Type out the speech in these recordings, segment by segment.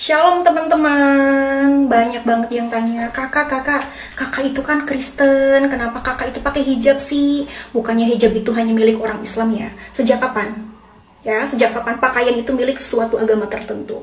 Shalom teman-teman, banyak banget yang tanya, kakak, kakak, kakak itu kan Kristen, kenapa kakak itu pakai hijab sih? Bukannya hijab itu hanya milik orang Islam ya? Sejak kapan? Ya, sejak kapan pakaian itu milik suatu agama tertentu?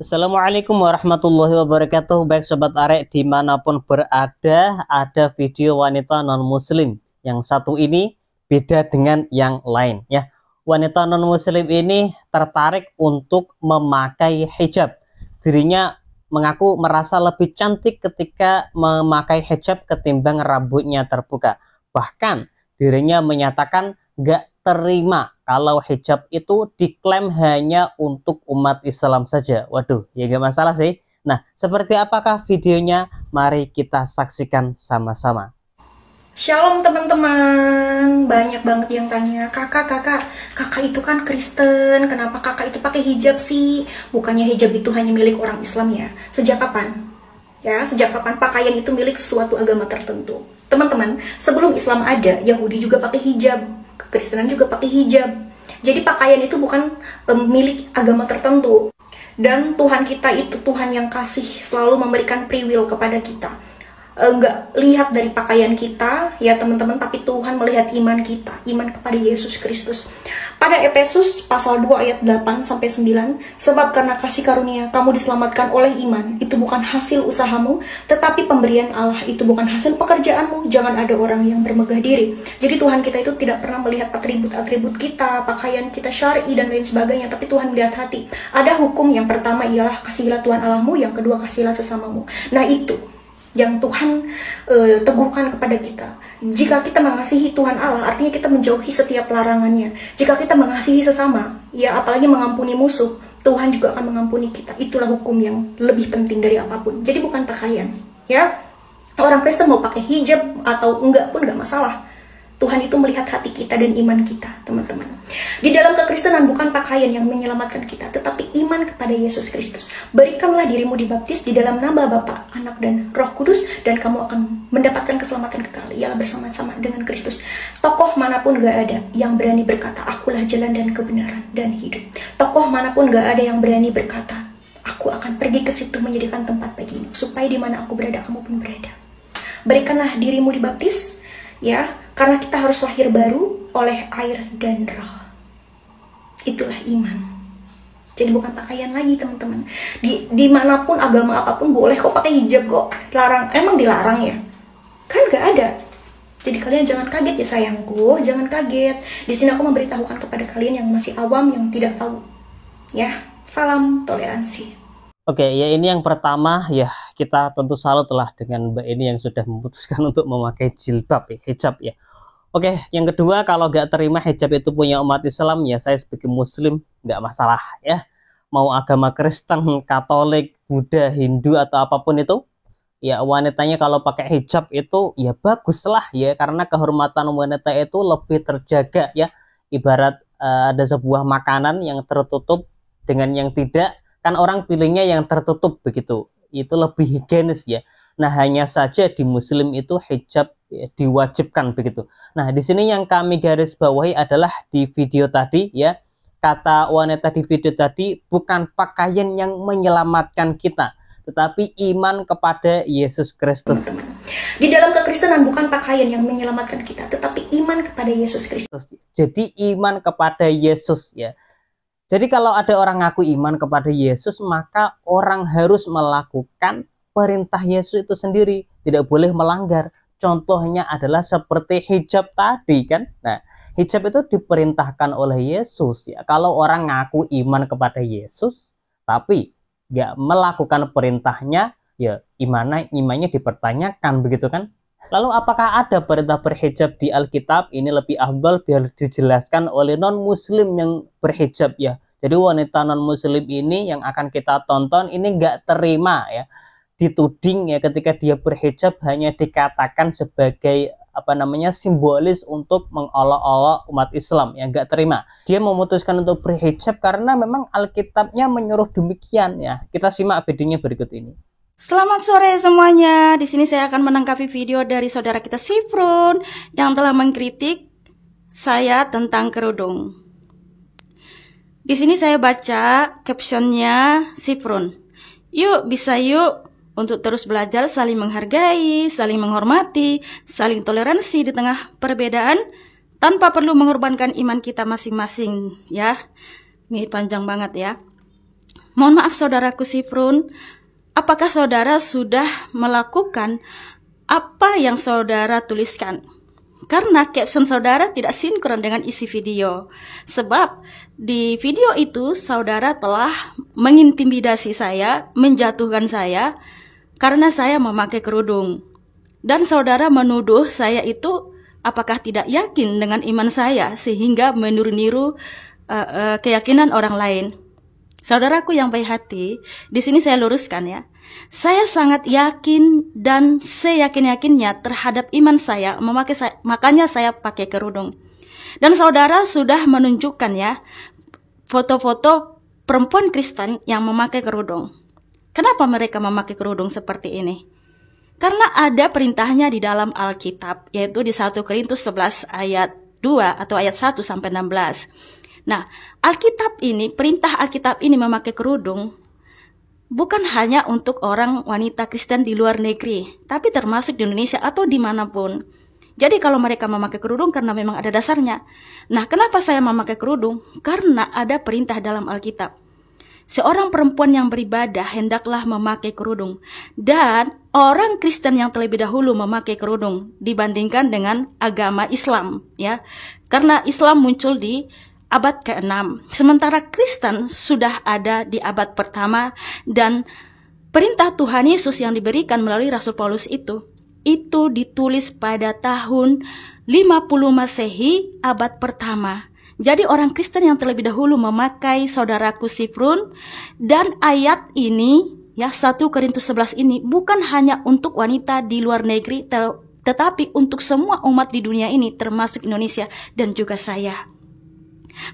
Assalamualaikum warahmatullahi wabarakatuh Baik Sobat Arek di mana pun berada Ada video wanita non-muslim Yang satu ini beda dengan yang lain ya. Wanita non-muslim ini tertarik untuk memakai hijab. Dirinya mengaku merasa lebih cantik ketika memakai hijab ketimbang rambutnya terbuka. Bahkan dirinya menyatakan gak terima kalau hijab itu diklaim hanya untuk umat Islam saja. Waduh, ya gak masalah sih. Nah, seperti apakah videonya? Mari kita saksikan sama-sama. Shalom teman-teman, banyak banget yang tanya, kakak, kakak, kakak itu kan Kristen, kenapa kakak itu pakai hijab sih? Bukannya hijab itu hanya milik orang Islam ya? Sejak kapan? Ya, sejak kapan pakaian itu milik suatu agama tertentu? Teman-teman, sebelum Islam ada, Yahudi juga pakai hijab, Kekristenan juga pakai hijab. Jadi pakaian itu bukan um, milik agama tertentu. Dan Tuhan kita itu Tuhan yang kasih selalu memberikan free will kepada kita eh, lihat dari pakaian kita ya teman-teman tapi Tuhan melihat iman kita iman kepada Yesus Kristus. Pada Efesus pasal 2 ayat 8 sampai 9 sebab karena kasih karunia kamu diselamatkan oleh iman. Itu bukan hasil usahamu tetapi pemberian Allah. Itu bukan hasil pekerjaanmu. Jangan ada orang yang bermegah diri. Jadi Tuhan kita itu tidak pernah melihat atribut-atribut kita pakaian kita syar'i dan lain sebagainya tapi Tuhan melihat hati. Ada hukum yang pertama ialah kasihilah Tuhan Allahmu yang kedua kasihilah sesamamu. Nah itu yang Tuhan uh, teguhkan kepada kita. Jika kita mengasihi Tuhan Allah, artinya kita menjauhi setiap larangannya. Jika kita mengasihi sesama, ya apalagi mengampuni musuh, Tuhan juga akan mengampuni kita. Itulah hukum yang lebih penting dari apa pun. Jadi bukan pakaian, ya. Orang Kristen mau pakai hijab atau enggak pun enggak masalah. Tuhan itu melihat hati kita dan iman kita, teman-teman. Di dalam kekristenan bukan pakaian yang menyelamatkan kita, tetapi iman kepada Yesus Kristus. Berikanlah dirimu dibaptis di dalam nama Bapa, Anak, dan Roh Kudus, dan kamu akan mendapatkan keselamatan kekal, ialah bersama-sama dengan Kristus. Tokoh mana pun gak ada yang berani berkata, akulah jalan dan kebenaran dan hidup. Tokoh mana pun gak ada yang berani berkata, aku akan pergi ke situ menjadikan tempat bagimu, supaya di mana aku berada, kamu pun berada. Berikanlah dirimu dibaptis, ya, karena kita harus lahir baru oleh air dan roh. Itulah iman. Jadi bukan pakaian lagi teman-teman. Di di mana pun agama apa pun boleh kok pakai hijab kok. Larang, emang dilarang ya? Kan gak ada. Jadi kalian jangan kaget ya sayangku, jangan kaget. Di sini aku memberitahukan kepada kalian yang masih awam yang tidak tahu. Ya, salam toleransi. Oke, ya ini yang pertama ya kita tentu salut telah dengan Mbak ini yang sudah memutuskan untuk memakai jilbab ya, hijab ya. Oke, yang kedua kalau nggak terima hijab itu punya umat Islam ya saya sebagai Muslim nggak masalah ya. Mau agama Kristen, Katolik, Buddha, Hindu atau apa pun itu, ya wanitanya kalau pakai hijab itu ya bagus lah ya karena kehormatan wanita itu lebih terjaga ya. Ibarat uh, ada sebuah makanan yang tertutup dengan yang tidak kan orang pilihnya yang tertutup begitu. Itu lebih higienis ya. Nah, hanya saja di muslim itu hijab ya, diwajibkan begitu. Nah, di sini yang kami garis bawahi adalah di video tadi ya. Kata wanita di video tadi bukan pakaian yang menyelamatkan kita, tetapi iman kepada Yesus Kristus. Di dalam kekristenan bukan pakaian yang menyelamatkan kita, tetapi iman kepada Yesus Kristus. Jadi iman kepada Yesus ya. Jadi kalau ada orang ngaku iman kepada Yesus, maka orang harus melakukan perintah Yesus itu sendiri, tidak boleh melanggar. Contohnya adalah seperti hijab tadi kan. Nah, hijab itu diperintahkan oleh Yesus ya. Kalau orang ngaku iman kepada Yesus tapi nggak melakukan perintahnya, ya imannya imannya dipertanyakan begitu kan. Lalu apakah ada perintah berhijab di Alkitab? Ini lebih afdal biar dijelaskan oleh non muslim yang berhijab ya. Jadi wanita non muslim ini yang akan kita tonton ini nggak terima ya dituding ya ketika dia berhijab hanya dikatakan sebagai apa namanya simbolis untuk mengolok-olok umat Islam yang nggak terima. Dia memutuskan untuk berhijab karena memang Alkitabnya menyuruh demikian ya. Kita simak videonya berikut ini. Selamat sore semuanya. Di sini saya akan menangkapi video dari saudara kita Sifrun yang telah mengkritik saya tentang kerudung. Di sini saya baca captionnya Sifrun. Yuk bisa yuk untuk terus belajar saling menghargai, saling menghormati, saling toleransi di tengah perbedaan tanpa perlu mengorbankan iman kita masing-masing ya. Ini panjang banget ya. Mohon maaf saudaraku Sifrun, apakah saudara sudah melakukan apa yang saudara tuliskan? karena caption saudara tidak sinkron dengan isi video. Sebab di video itu saudara telah mengintimidasi saya, menjatuhkan saya karena saya memakai kerudung. Dan saudara menuduh saya itu apakah tidak yakin dengan iman saya sehingga meniru-niru uh, uh, keyakinan orang lain. Saudaraku yang baik hati, di sini saya luruskan ya. Saya sangat yakin dan seyakin-yakinnya terhadap iman saya, memakai saya, makanya saya pakai kerudung. Dan saudara sudah menunjukkan ya foto-foto perempuan Kristen yang memakai kerudung. Kenapa mereka memakai kerudung seperti ini? Karena ada perintahnya di dalam Alkitab, yaitu di 1 Korintus 11 ayat 2 atau ayat 1 sampai 16. Nah, Alkitab ini, perintah Alkitab ini memakai kerudung bukan hanya untuk orang wanita Kristen di luar negeri, tapi termasuk di Indonesia atau di mana pun. Jadi kalau mereka memakai kerudung karena memang ada dasarnya. Nah, kenapa saya memakai kerudung? Karena ada perintah dalam Alkitab. Seorang perempuan yang beribadah hendaklah memakai kerudung. Dan orang Kristen yang terlebih dahulu memakai kerudung dibandingkan dengan agama Islam. ya. Karena Islam muncul di abad ke-6. Sementara Kristen sudah ada di abad pertama dan perintah Tuhan Yesus yang diberikan melalui Rasul Paulus itu itu ditulis pada tahun 50 Masehi abad pertama. Jadi orang Kristen yang terlebih dahulu memakai saudaraku Sifrun dan ayat ini ya 1 Korintus 11 ini bukan hanya untuk wanita di luar negeri tetapi untuk semua umat di dunia ini termasuk Indonesia dan juga saya.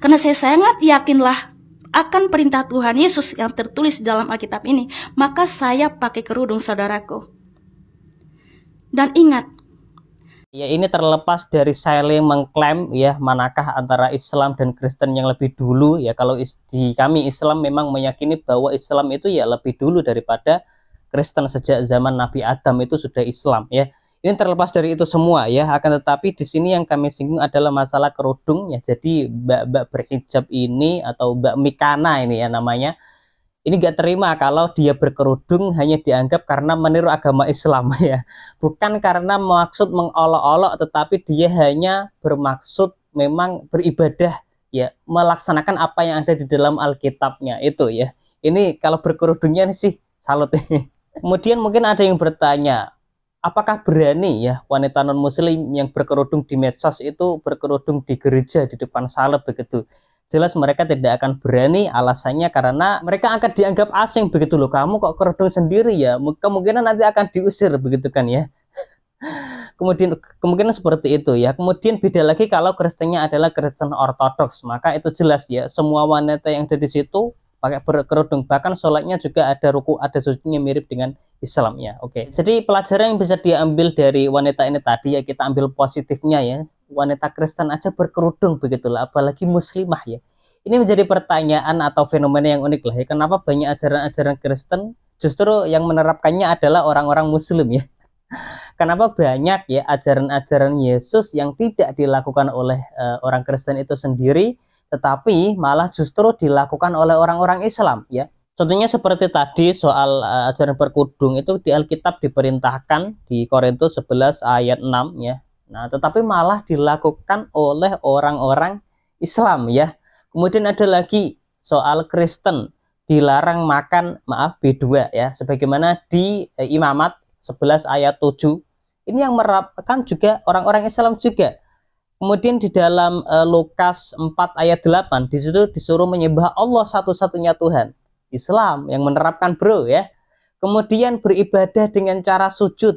Karena saya sangat yakinlah akan perintah Tuhan Yesus yang tertulis dalam Alkitab ini, maka saya pakai kerudung saudaraku. Dan ingat, Ya ini terlepas dari saling mengklaim ya manakah antara Islam dan Kristen yang lebih dulu? Ya kalau di kami Islam memang meyakini bahwa Islam itu ya lebih dulu daripada Kristen sejak zaman Nabi Adam itu sudah Islam ya. Ini terlepas dari itu semua ya, akan tetapi di sini yang kami singgung adalah masalah kerudung ya. Jadi mbak-mbak berhijab ini atau mbak Mikana ini ya namanya, ini gak terima kalau dia berkerudung hanya dianggap karena meniru agama Islam ya. Bukan karena maksud mengolok-olok tetapi dia hanya bermaksud memang beribadah ya, melaksanakan apa yang ada di dalam Alkitabnya itu ya. Ini kalau berkerudungnya sih salut. Kemudian mungkin ada yang bertanya, apakah berani ya wanita non muslim yang berkerudung di medsos itu berkerudung di gereja di depan salib begitu jelas mereka tidak akan berani alasannya karena mereka akan dianggap asing begitu loh. Kamu kok kerudung sendiri ya? Kemungkinan nanti akan diusir begitu kan ya? Kemudian kemungkinan seperti itu ya. Kemudian beda lagi kalau Kristennya adalah Kristen ortodoks maka itu jelas ya. Semua wanita yang ada di situ pakai berkerudung bahkan sholatnya juga ada ruku ada sujudnya mirip dengan Islam ya oke. Jadi pelajaran yang bisa diambil dari wanita ini tadi ya kita ambil positifnya ya wanita Kristen aja berkerudung begitulah apalagi muslimah ya ini menjadi pertanyaan atau fenomena yang unik lah ya kenapa banyak ajaran-ajaran Kristen justru yang menerapkannya adalah orang-orang muslim ya kenapa banyak ya ajaran-ajaran Yesus yang tidak dilakukan oleh uh, orang Kristen itu sendiri tetapi malah justru dilakukan oleh orang-orang Islam ya. Contohnya seperti tadi soal uh, ajaran berkudung itu di Alkitab diperintahkan di Korintus 11 ayat 6 ya. Nah, tetapi malah dilakukan oleh orang-orang Islam ya. Kemudian ada lagi soal Kristen dilarang makan maaf B2 ya sebagaimana di eh, Imamat 11 ayat 7. Ini yang merapkan juga orang-orang Islam juga Kemudian di dalam uh, Lukas 4 ayat 8 di situ disuruh menyembah Allah satu-satunya Tuhan. Islam yang menerapkan bro ya. Kemudian beribadah dengan cara sujud.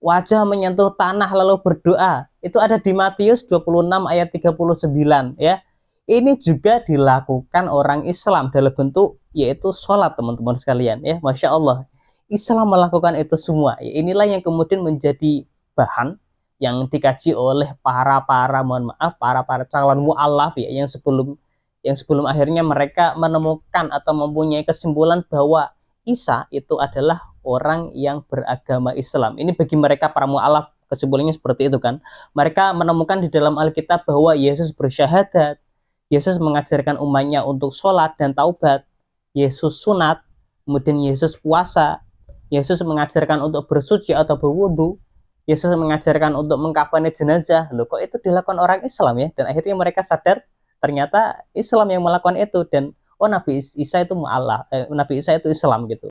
Wajah menyentuh tanah lalu berdoa. Itu ada di Matius 26 ayat 39 ya. Ini juga dilakukan orang Islam dalam bentuk yaitu sholat teman-teman sekalian ya. Masya Allah. Islam melakukan itu semua. Inilah yang kemudian menjadi bahan yang dikaji oleh para para mohon maaf para para calon mualaf ya yang sebelum yang sebelum akhirnya mereka menemukan atau mempunyai kesimpulan bahwa Isa itu adalah orang yang beragama Islam. Ini bagi mereka para mualaf kesimpulannya seperti itu kan. Mereka menemukan di dalam Alkitab bahwa Yesus bersyahadat, Yesus mengajarkan umatnya untuk sholat dan taubat, Yesus sunat, kemudian Yesus puasa, Yesus mengajarkan untuk bersuci atau berwudu, Yesus mengajarkan untuk mengkafani jenazah. Loh kok itu dilakukan orang Islam ya? Dan akhirnya mereka sadar ternyata Islam yang melakukan itu dan oh Nabi Isa itu mu'alaf, eh, Nabi Isa itu Islam gitu.